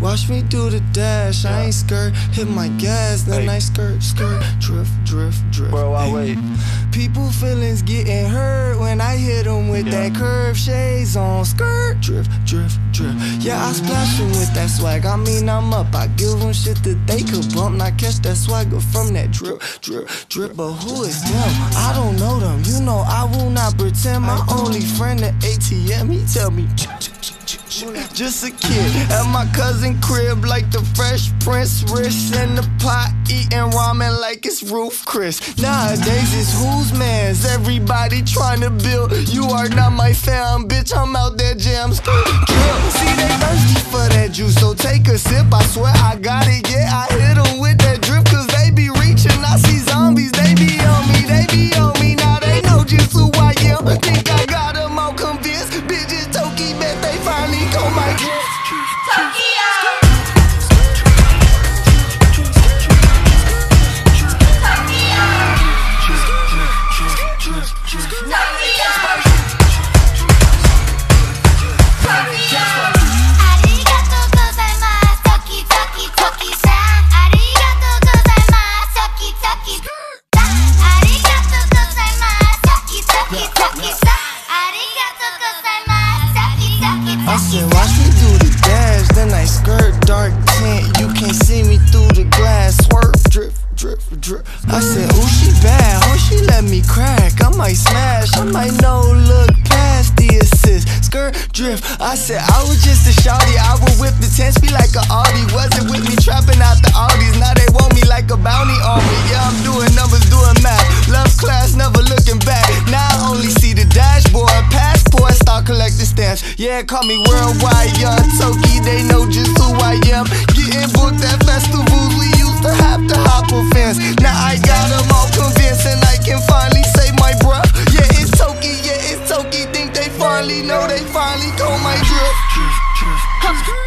Watch me do the dash. I ain't skirt, hit my gas, then Hey. I skirt, skirt, drift, drift, drift. Bro, I wait. People feelings getting hurt when I hit them with Yeah. that curve shades on skirt, drift, drift, drift. Yeah, I splash them with that swag. I mean, I'm up. I give them shit that they could bump. Not catch that swagger from that drip, drip, drip. But who is them? I don't know them. You know, I will not pretend. My only friend at ATM, he tell me. Just a kid at my cousin crib, like the Fresh Prince, wrist in the pot, eating ramen like it's Ruth's Chris. Nowadays it's whose man's? Everybody trying to build. You are not my fam, bitch. I'm out there jam skirt drill. See they thirsty for that juice, so take a sip. I swear Said, watch me do the dash, then I skirt dark tint. You can't see me through the glass. Swerve, drip, drip, drip. I said, ooh, she bad, oh, she let me crack. I might smash, I might no look past the assist. Skirt, drift. I said, I was just a shawty. Yeah, call me worldwide young Toki. They know just who I am. Getting booked at festivals, we used to have to hop on fence. Now I got them all convinced, and I can finally say my bruh. Yeah, it's Toki, yeah, it's Toki. Think they finally know they finally call my drip.